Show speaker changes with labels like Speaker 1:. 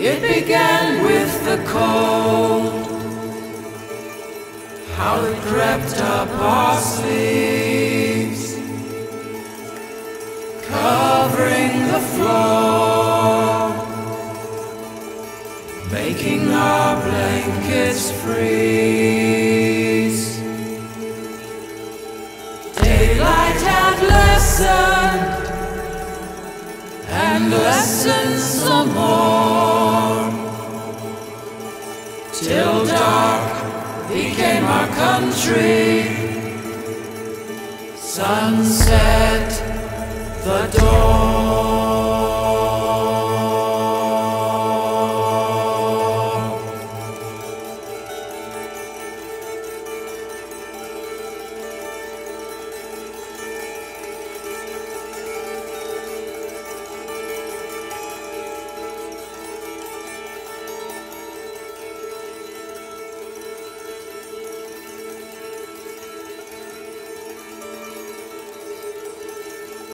Speaker 1: It began with the cold. How it crept up our sleeves, covering the floor, making our blankets freeze. Daylight had lessened, and lessons some more, till dark became our country. Sunset, the dawn.